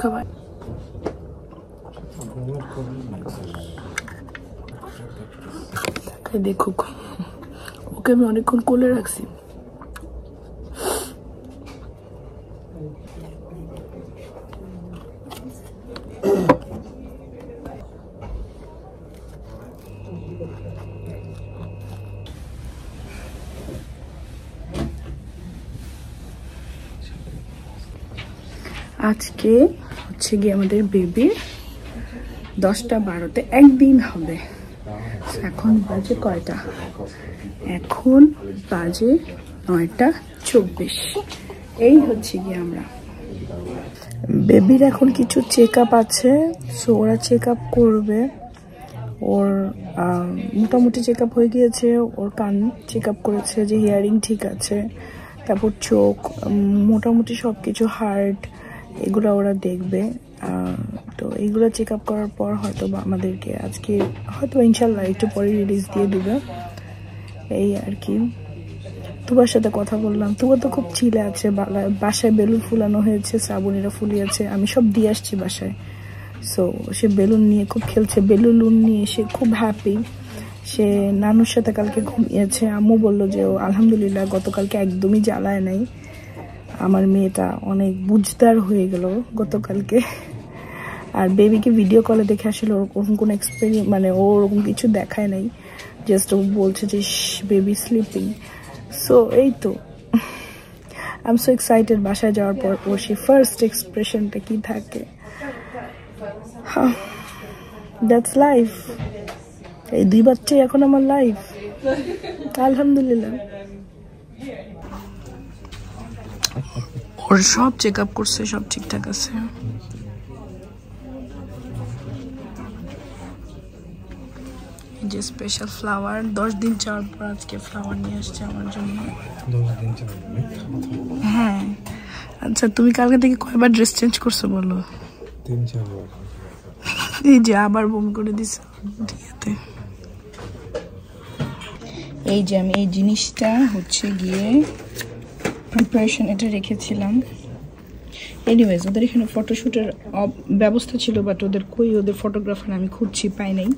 খাবার তাকে দেখুক ওকে আমি অনেকক্ষণ কোলে রাখছি আজকে হচ্ছে গিয়ে আমাদের বেবির দশটা বারোতে একদিন হবে। এখন বাজে কয়টা? এখন বাজে নয়টা চব্বিশ। এই হচ্ছে গিয়ে আমরা। বেবির এখন কিছু চেক আছে সো ওরা চেক করবে। ওর মোটামুটি চেক হয়ে গিয়েছে, ওর কান চেক করেছে যে হিয়ারিং ঠিক আছে, তারপর চোখ মোটামুটি সব কিছু হার্ট এগুলো ওরা দেখবে। তো এইগুলো চেক আপ করার পর হয়তো বা আমাদেরকে আজকে হয়তো ইনশাল্লাহ একটু পরে রিলিজ দিয়ে দেবে। এই আর কি। তুবার সাথে কথা বললাম। তুবা তো খুব চিলে আছে বাসায় বেলুন ফুলানো হয়েছে, শ্রাবণীরা ফুলিয়েছে, আমি সব দিয়ে আসছি বাসায়। সো সে বেলুন নিয়ে খুব খেলছে। বেলুন নিয়ে সে খুব হ্যাপি সে নানুর সাথে কালকে ঘুমিয়েছে, আম্মু বলল যে, ও আলহামদুলিল্লাহ, গতকালকে একদমই জ্বালায় নাই। আমার মেয়েটা অনেক বুঝদার হয়ে গেল গতকালকে। আর বেবিকে ভিডিও কলে দেখে আসলে ওরকম কোনো এক্সপেরিয়েন্স মানে ও ওরকম কিছু দেখায় নাই। জাস্ট ও বলছে যে বেবি স্লিপিং সো এই তো। আই এম সো এক্সাইটেড বাসায় যাওয়ার পর ওর সেই ফার্স্ট এক্সপ্রেশনটা কি থাকে। দ্যাটস লাইফ এই দুই বাচ্চাই এখন আমার লাইফ আলহামদুলিল্লাহ। ওর সব চেক আপ করছে সব ঠিকঠাক আছে। এই যে স্পেশাল ফ্লাওয়ার দশ দিন যাওয়ার পর আজকে ফ্লাওয়ার নিয়ে আসছে আমার জন্য। হ্যাঁ। আচ্ছা তুমি কালকে থেকে কয়বার ড্রেস চেঞ্জ করছ বলো? তিন চারবার এই যে আবার বমি করে দিছে এই যে আমি এই জিনিসটা হচ্ছে গিয়ে প্রিপারেশন এটা রেখেছিলাম। এনিওয়েজ ওদের এখানে ফটোশ্যুটের ব্যবস্থা ছিল বাট ওদের কই ওদের ফটোগ্রাফার আমি খুঁজছি, পাই নাই।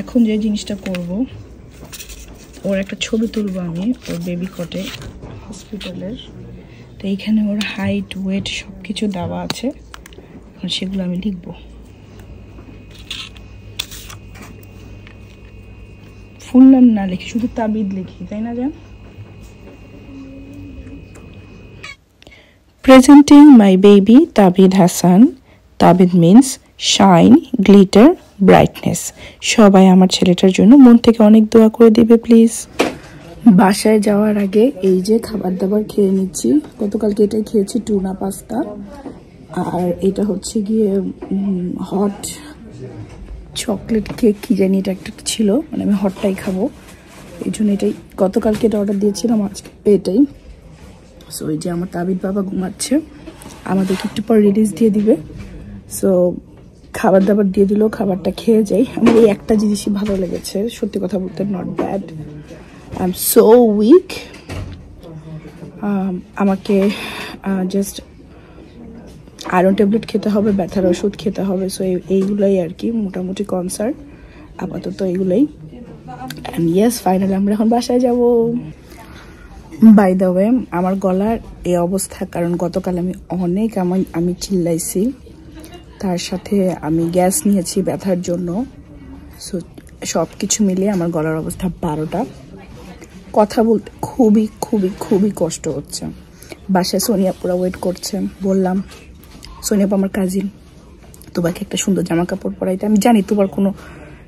এখন যে জিনিসটা করব, ওর একটা ছবি তুলবো আমি, ওর বেবি কটে হসপিটালের তো এইখানে ওর হাইট ওয়েট সব কিছু দেওয়া আছে। এখন সেগুলো আমি লিখব। ফুল নাম না লিখি, শুধু তাবিদ লিখি, তাই না জান? Presenting my baby Tabid Hasan Tabid means shine glitter brightness সবাই আমার ছেলেটার জন্য মন থেকে অনেক দোয়া করে দিবে প্লিজ বাসায় যাওয়ার আগে এই যে খাবার দাবার খেয়ে নিচ্ছি। গতকালকে এটাই খেয়েছি, টুনা পাস্তা। আর এটা হচ্ছে গিয়ে হট চকলেট কেক কি জানি এটা একটা ছিল। মানে আমি হটটাই খাব। এই জন্য এটাই গতকালকে এটা অর্ডার দিয়েছিলাম, আজকে এটাই। সো এই যে আমার তাবিদ বাবা ঘুমাচ্ছে, আমাদেরকে একটু পর রিলিজ দিয়ে দিবে। সো খাবার দাবার দিয়ে দিলেও খাবারটা খেয়ে যাই। আমার এই একটা জিনিসই ভালো লেগেছে, সত্যি কথা বলতে not bad I am so weak আমাকে জাস্ট আয়রন ট্যাবলেট খেতে হবে, ব্যথার ওষুধ খেতে হবে। সো এইগুলোই আর কি, মোটামুটি কনসার্ট আপাতত এইগুলোই। অ্যান্ড ইয়েস ফাইনালি আমরা এখন বাসায় যাব। বাই দ্য ওয়ে আমার গলার এই অবস্থা, কারণ গতকাল আমি অনেক আমার আমি চিল্লাইছি। তার সাথে আমি গ্যাস নিয়েছি ব্যথার জন্য। সো সব কিছু মিলিয়ে আমার গলার অবস্থা বারোটা। কথা বলতে খুবই খুবই খুবই কষ্ট হচ্ছে। বাসায় সোনিয়াপুরা ওয়েট করছে। বললাম সোনিয়া আমার কাজিন তোমাকে একটা সুন্দর জামা কাপড় পরাইতে। আমি জানি, তোমার কোনো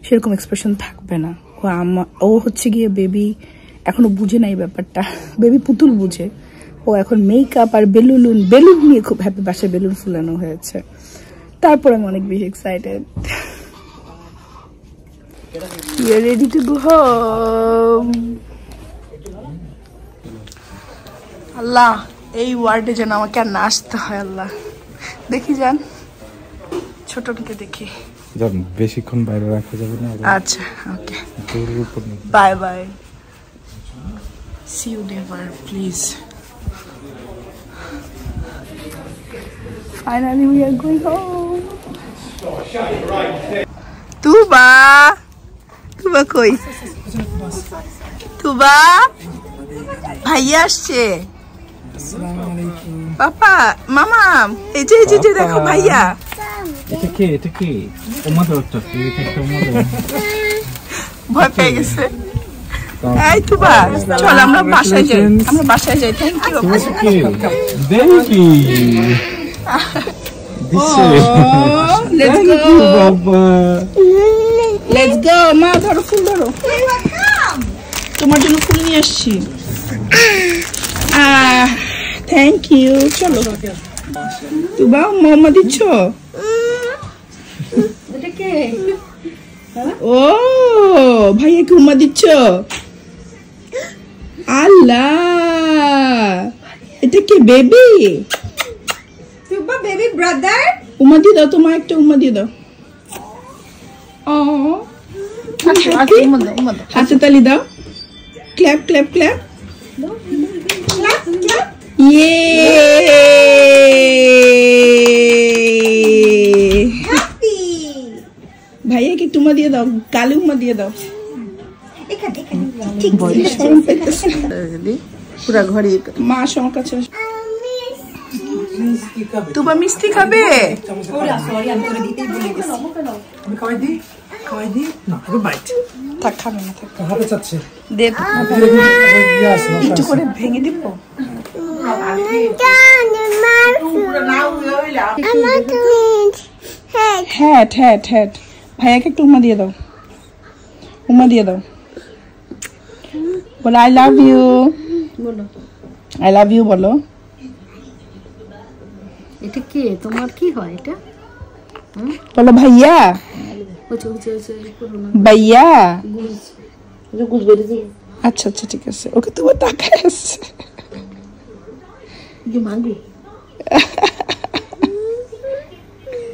সেরকম এক্সপ্রেশন থাকবে না। ও আমা, ও হচ্ছে গিয়ে বেবি এখনও বুঝে নাই ব্যাপারটা। বেবি পুতুল বুঝে। ও এখন মেকআপ আর বেলুন বেলুন নিয়ে খুব হ্যাপি বাসায় বেলুন ফুলানো হয়েছে। তারপর আমি অনেক বেশি excited to go home. Allah এই ওয়ার্ডে যেন আমাকে আর না আসতে হয় আল্লাহ। দেখি যান ছোটকে দেখি। বেশিক্ষণ বাইরে রাখা যাবে না। আচ্ছা okay bye bye see you never please Finally, we are going home. Tuba Tuba কই তুবা ভাইয়া আসছে। পাপা মামা এই যে এই যে, দেখো ভাইয়া। এটা কে? এটা কে? ওমাদের একটা এটা একটা ওমাদের ভয় পেয়ে গেছে। এই তুবা চল আমরা বাসায় যাই। আমরা বাসায় যাই thank you baby let's Thank বাবা লেটস গো মা ধরো ফুল ধরো। তোমার জন্য ফুল নিয়ে আসছি। থ্যাংক ইউ চলো। তুবা মোহাম্মদ দিচ্ছ? ও ভাইয়া কি উম্মা দিচ্ছ? আল্লাহ। এটা কি বেবি baby brother. উম্মা দিয়ে দাও তোমার একটা উম্মা দিয়ে দাও। ও। হাতে তালি দাও। Clap clap clap. ইয়ে। Happy. ভাইয়াকে টুমা দিয়ে দাও গালে উম্মা দিয়ে দাও। এখানে এখানে। ঠিক শরম পেতেছে পুরা ঘরে মা আসো আমার কাছে মিষ্টি খাবে? একটু করে ভেঙে দিব। হ্যাট হ্যাট হ্যাট। ভাইয়াকে একটু উমা দিয়ে দাও। উমা দিয়ে দাও। বলো I love you I love you বলো। এটা কে? তোমার কি হয় এটা? বলো ভাইয়া। ভাইয়া। আচ্ছা আচ্ছা ঠিক আছে। ওকে তোমার তাকায় আসছে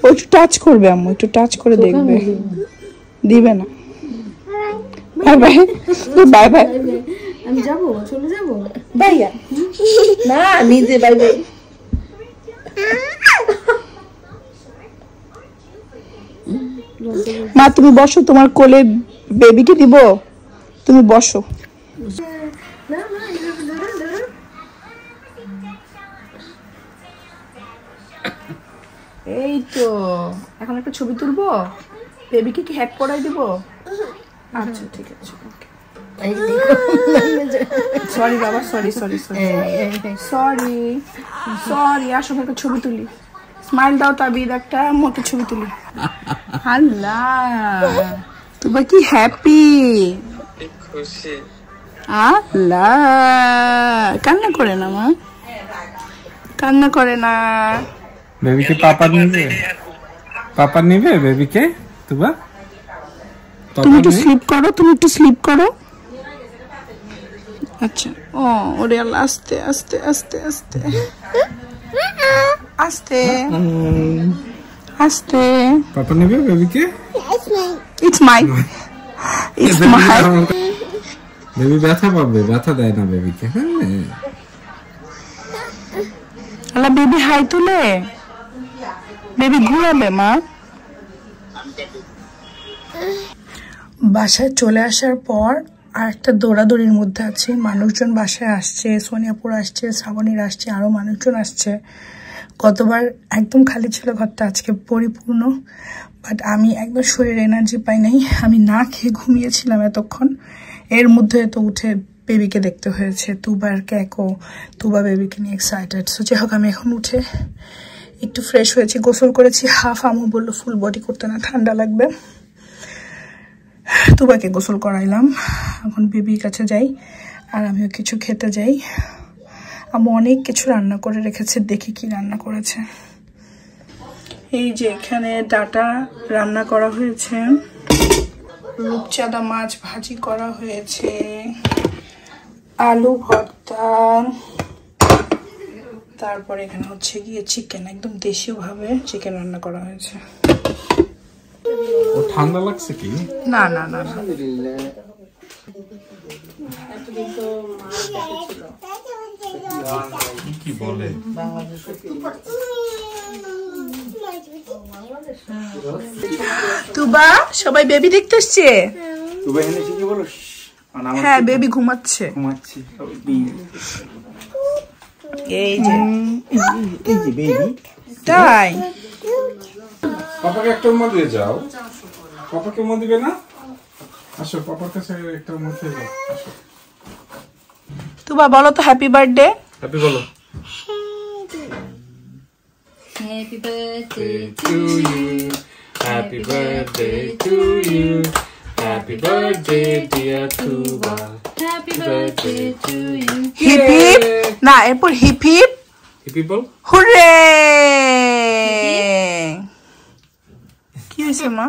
ও একটু টাচ করবে আম্মু। একটু টাচ করে দেখবে। দিবে না। বাই বাই বাই বাই আমি যাব চলে যাব? ভাইয়া না নিজে বাই বাই মা তুমি বসো তোমার কোলে বেবিকে দিব। তুমি বসো। এই তো এখন একটা ছবি তুলবো? বেবিকে কি হ্যাক করাই দিব? আচ্ছা ঠিক আছে। সরি বাবা sorry sorry sorry sorry sorry আসো একটা ছবি তুলি। স্মাইল দাও তাবিদ একটা মতো ছবি তুলি। আল্লাহ তোমার কি হ্যাপি আল্লাহ কান্না করে না মা? কান্না করে না। বেবিকে পাপা নিবে? পাপা নিবে। বেবিকে তুবা? তুমি একটু স্লিপ করো তুমি একটু স্লিপ করো। আচ্ছা। ও ওরে আল্লাহ আস্তে আস্তে আস্তে আস্তে। আস্তে। আস্তে। পাপা নিবে বেবিকে? It's my it's my baby ব্যথা পাবে ব্যথা দেয় না বেবিকে হ্যাঁ? আল্লাহ বেবি হাই তুলে। বেবি ঘুরাবে মা। বাসায় চলে আসার পর আর একটা দৌড়াদৌড়ির মধ্যে আছে। মানুষজন বাসায় আসছে, সোনিয়াপুর আসছে, শ্রাবণীর আসছে আরও মানুষজন আসছে। গতবার একদম খালি ছিল ঘরটা, আজকে পরিপূর্ণ। বাট আমি একদম শরীরে এনার্জি পাই নাই। আমি না খেয়ে ঘুমিয়েছিলাম এতক্ষণ। এর মধ্যে তো উঠে বেবিকে দেখতে হয়েছে তুবার ক্যাকো তুবা বেবিকে নিয়ে এক্সাইটেড সো যাই হোক, আমি এখন উঠে একটু ফ্রেশ হয়েছি, গোসল করেছি। হাফ আমু বলল ফুল বডি করতে না, ঠান্ডা লাগবে। তুবাকে গোসল করাইলাম। এখন বেবির কাছে যাই আর আমিও কিছু খেতে যাই। আমি অনেক কিছু রান্না করে রেখেছে, দেখি কি রান্না করেছে। এই যে এখানে ডাটা রান্না করা হয়েছে। রূপচাঁদা মাছ ভাজি করা হয়েছে। আলু ভর্তা। তারপরে এখানে হচ্ছে গিয়ে চিকেন একদম দেশীয়ভাবে চিকেন রান্না করা হয়েছে। ও ঠান্ডা লাগছে কি? না না না কি বলে? তুবা সবাই বেবি দেখতে এখানে কি বলো? হ্যাঁ বেবি ঘুমাচ্ছে। ঘুমাচ্ছি এই যে। এই যে বেবি তাই? পাপাকে একটা উম্মা দিয়ে যাও। পাপাকে উম্মা দিবে না? আসো পাপার কাছে একটা উম্মা দিয়ে যাও। তুবা বলো তো হ্যাপি বার্থডে হ্যাপি বলো। Happy birthday to you happy birthday to you happy birthday dear Tuba hip hip না এরপর হিপিপ হিপিপ হুরে কি হয়েছে মা?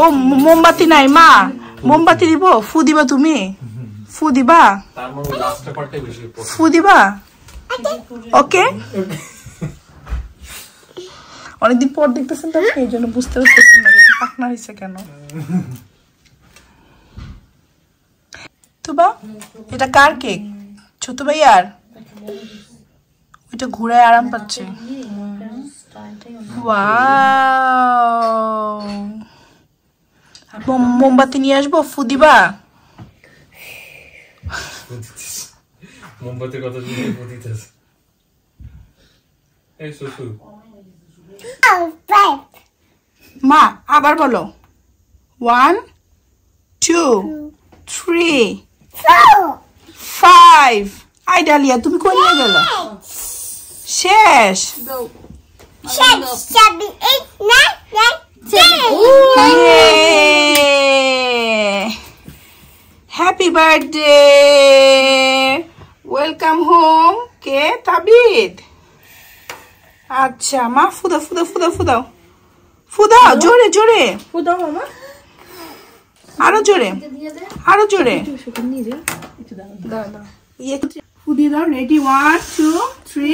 ও মোমবাতি নাই মা। মোমবাতি দিব ফু দিবা তুমি। ফু দিবা? ফু দিবা? ওকে। অনেকদিন পর দেখতেছেন তো এই জন্য বুঝতে পারতেছেন না যে পাকনা হয়েছে কেন। তো বা এটা কার কেক? ছোট ভাইয়ার? ওইটা ঘুরায় আরাম পাচ্ছে! মোমবাতি নিয়ে আসব? ফু দিবা? মোমবাতির কথা এই মা আবার বলো। ওয়ান টু থ্রি ফাইভ আই ডালিয়া তুমি কই নিয়ে গেল? শেষ হ্যাপি বার্থডে ওয়েলকাম হোম কে? তাবিদ। আচ্ছা মা ফুদাও ফুদাও ফুদাও ফুদাও ফুদাও জোরে জোরে। ফুদাও মামা? আরও জোরে আরও জোরে। ফুদিয়ে দাও রেডি ওয়ান টু থ্রি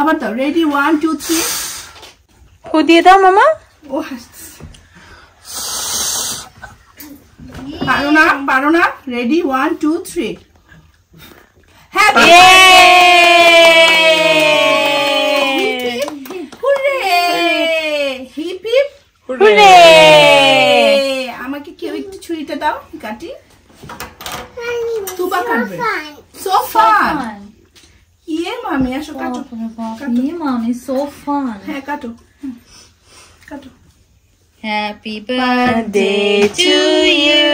আবার দাও রেডি ওয়ান টু থ্রি ফুদিয়ে দাও মামা। ও পারো না পারো না। Ready one two three hurray আমাকে কেউ একটু ছুরিটা দাও কাটি। তুবা কাটবে। সো ফান ইয়ে মামি আসো কাটো ইয়ে মামি সো ফান হ্যাঁ কাটো কাটো Happy birthday to you.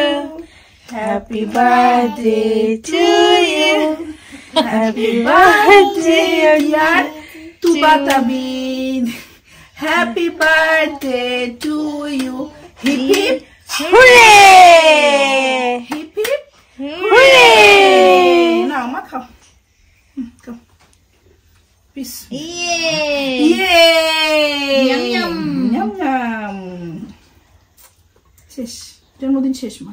Happy birthday to you. Happy birthday, dear Tuba Tabid. Happy birthday to you. Hip hip hooray! Hip hip hooray! Peace. Yay! Yay! Yum, yum. Yum, yum. শেষ জন্মদিন শেষ মা